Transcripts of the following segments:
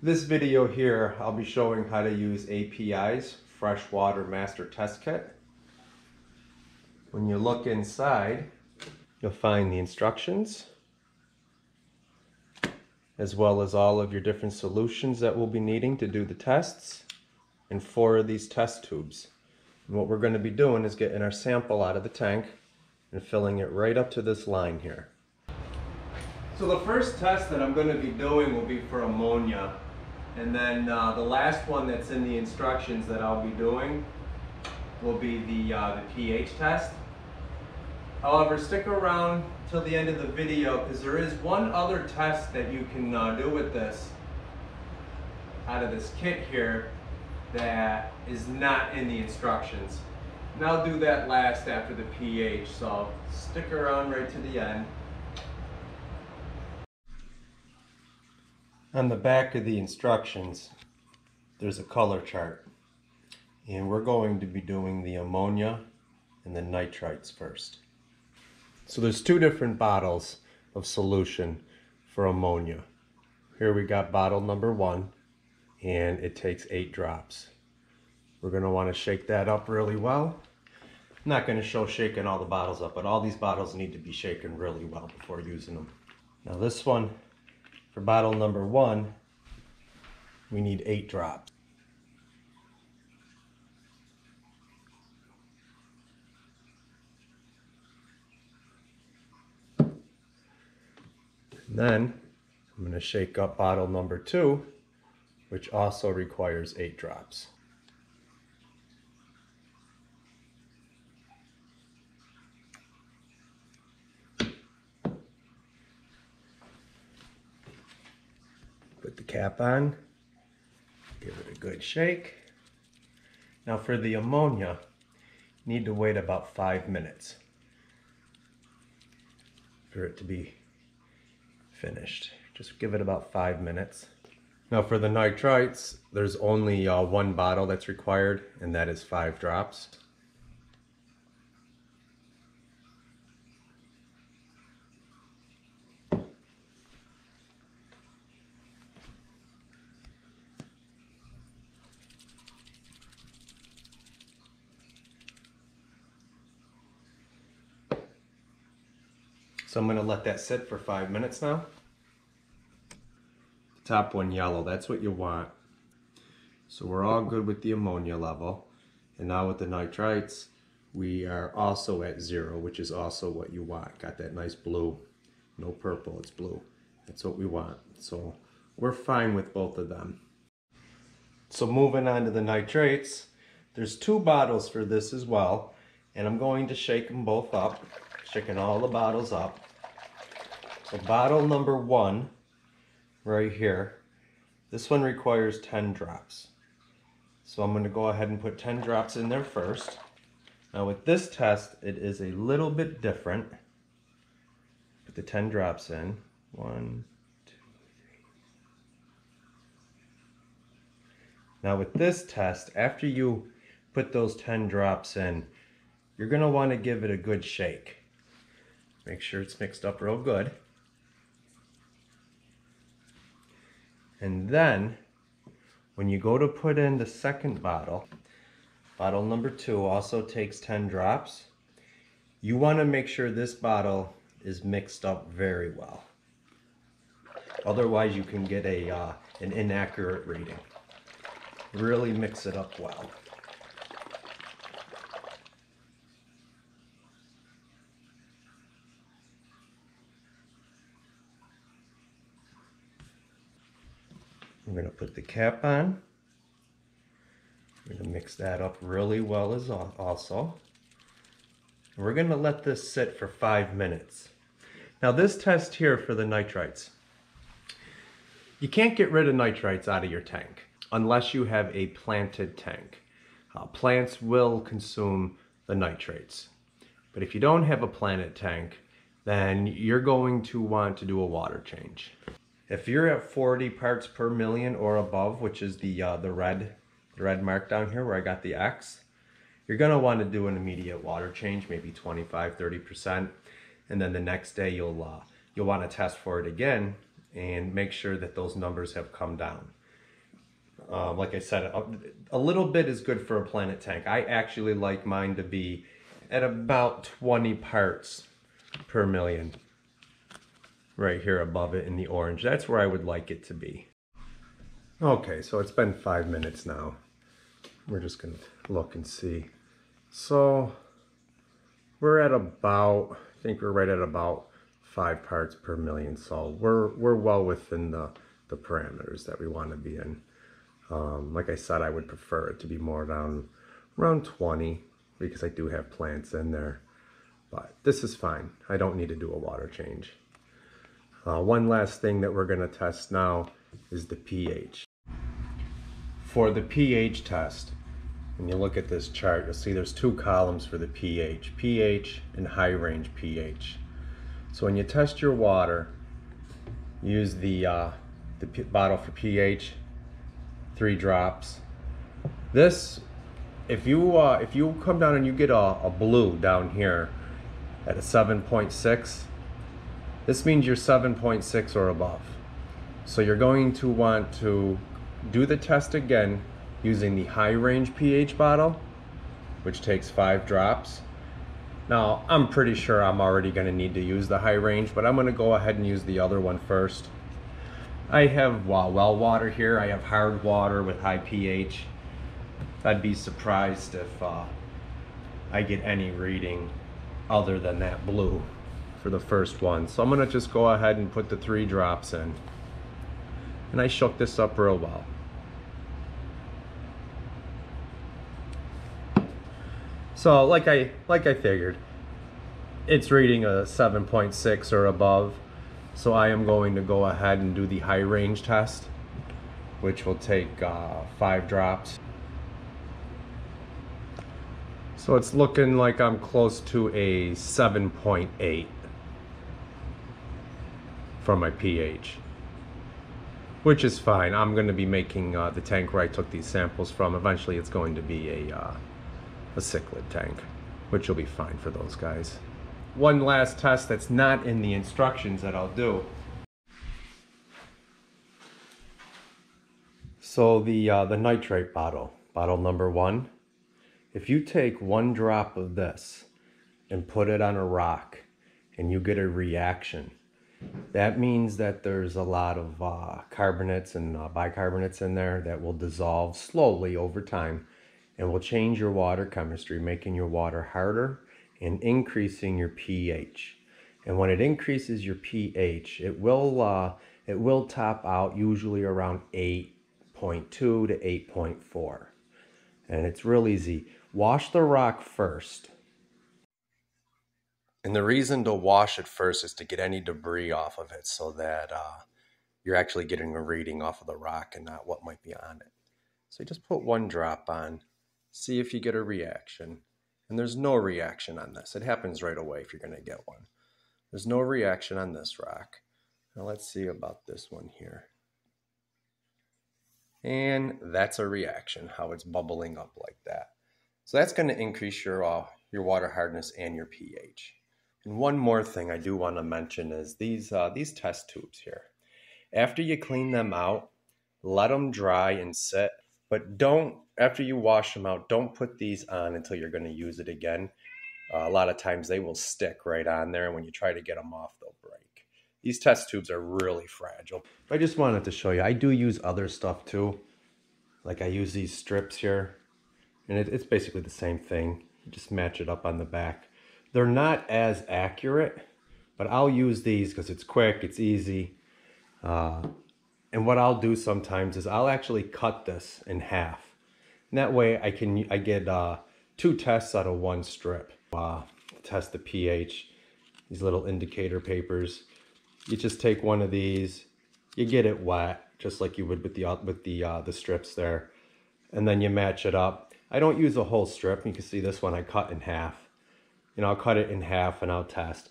This video here, I'll be showing how to use API's Freshwater Master Test Kit. When you look inside, you'll find the instructions, as well as all of your different solutions that we'll be needing to do the tests, and four of these test tubes. And what we're going to be doing is getting our sample out of the tank and filling it right up to this line here. So the first test that I'm going to be doing will be for ammonia. And then uh, the last one that's in the instructions that I'll be doing will be the, uh, the pH test. However, stick around till the end of the video because there is one other test that you can uh, do with this out of this kit here that is not in the instructions. And I'll do that last after the pH, so stick around right to the end. On the back of the instructions, there's a color chart. And we're going to be doing the ammonia and the nitrites first. So there's two different bottles of solution for ammonia. Here we got bottle number one, and it takes eight drops. We're gonna wanna shake that up really well. I'm not gonna show shaking all the bottles up, but all these bottles need to be shaken really well before using them. Now this one, for bottle number one, we need eight drops. And then I'm going to shake up bottle number two, which also requires eight drops. Put the cap on, give it a good shake. Now for the ammonia, need to wait about five minutes for it to be finished. Just give it about five minutes. Now for the nitrites, there's only uh, one bottle that's required, and that is five drops. So I'm gonna let that sit for five minutes now. The Top one yellow, that's what you want. So we're all good with the ammonia level. And now with the nitrites, we are also at zero, which is also what you want. Got that nice blue, no purple, it's blue. That's what we want. So we're fine with both of them. So moving on to the nitrates, there's two bottles for this as well. And I'm going to shake them both up shaking all the bottles up. So bottle number one, right here, this one requires 10 drops. So I'm gonna go ahead and put 10 drops in there first. Now with this test, it is a little bit different. Put the 10 drops in. One, two, three. Now with this test, after you put those 10 drops in, you're gonna wanna give it a good shake. Make sure it's mixed up real good. And then, when you go to put in the second bottle, bottle number two also takes 10 drops. You want to make sure this bottle is mixed up very well. Otherwise, you can get a uh, an inaccurate reading. Really mix it up well. I'm going to put the cap on. I'm going to mix that up really well as also. We're going to let this sit for five minutes. Now this test here for the nitrites. You can't get rid of nitrites out of your tank unless you have a planted tank. Uh, plants will consume the nitrates. But if you don't have a planted tank, then you're going to want to do a water change. If you're at 40 parts per million or above, which is the uh, the red the red mark down here where I got the X, you're gonna want to do an immediate water change, maybe 25, 30%, and then the next day you'll uh, you'll want to test for it again and make sure that those numbers have come down. Uh, like I said, a, a, little bit is good for a planted tank. I actually like mine to be at about 20 parts per million. Right here above it in the orange. That's where I would like it to be. Okay, so it's been five minutes now. We're just gonna look and see. So we're at about, I think we're right at about five parts per million. So we're, we're well within the, the parameters that we want to be in. Um, like I said, I would prefer it to be more down around 20 because I do have plants in there. But this is fine. I don't need to do a water change. Uh, one last thing that we're going to test now is the pH. For the pH test, when you look at this chart, you'll see there's two columns for the pH, pH and high range pH. So when you test your water, use the, uh, the bottle for pH, three drops. This, if you, uh, if you come down and you get a, a blue down here at a 7.6, this means you're 7.6 or above. So you're going to want to do the test again using the high range pH bottle, which takes five drops. Now, I'm pretty sure I'm already gonna need to use the high range, but I'm gonna go ahead and use the other one first. I have well, well water here. I have hard water with high pH. I'd be surprised if uh, I get any reading other than that blue for the first one. So I'm gonna just go ahead and put the three drops in. And I shook this up real well. So like I like I figured, it's reading a 7.6 or above. So I am going to go ahead and do the high range test, which will take uh, five drops. So it's looking like I'm close to a 7.8 for my pH, which is fine. I'm going to be making uh, the tank where I took these samples from. Eventually it's going to be a uh, a cichlid tank, which will be fine for those guys. One last test that's not in the instructions that I'll do. So the, uh, the nitrate bottle, bottle number one, if you take one drop of this and put it on a rock and you get a reaction, that means that there's a lot of uh, carbonates and uh, bicarbonates in there that will dissolve slowly over time and will change your water chemistry, making your water harder and increasing your pH. And when it increases your pH, it will uh, it will top out usually around 8.2 to 8.4. And it's real easy. Wash the rock first. And the reason to wash it first is to get any debris off of it so that uh, you're actually getting a reading off of the rock and not what might be on it. So you just put one drop on see if you get a reaction. And there's no reaction on this. It happens right away if you're going to get one. There's no reaction on this rock. Now let's see about this one here. And that's a reaction, how it's bubbling up like that. So that's going to increase your, uh, your water hardness and your pH. And one more thing I do want to mention is these, uh, these test tubes here. After you clean them out, let them dry and sit but don't, after you wash them out, don't put these on until you're going to use it again. Uh, a lot of times they will stick right on there, and when you try to get them off, they'll break. These test tubes are really fragile. I just wanted to show you, I do use other stuff too. Like I use these strips here, and it, it's basically the same thing. You just match it up on the back. They're not as accurate, but I'll use these because it's quick, it's easy. Uh, and what I'll do sometimes is I'll actually cut this in half. And that way I can I get uh, two tests out of one strip. Uh, test the pH, these little indicator papers. You just take one of these, you get it wet, just like you would with the with the uh, the strips there, and then you match it up. I don't use a whole strip. You can see this one I cut in half. You know, I'll cut it in half and I'll test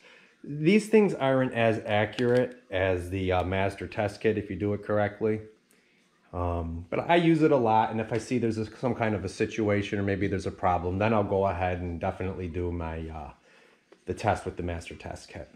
these things aren't as accurate as the uh, master test kit if you do it correctly. Um, but I use it a lot, and if I see there's a, some kind of a situation or maybe there's a problem, then I'll go ahead and definitely do my uh, the test with the master test kit.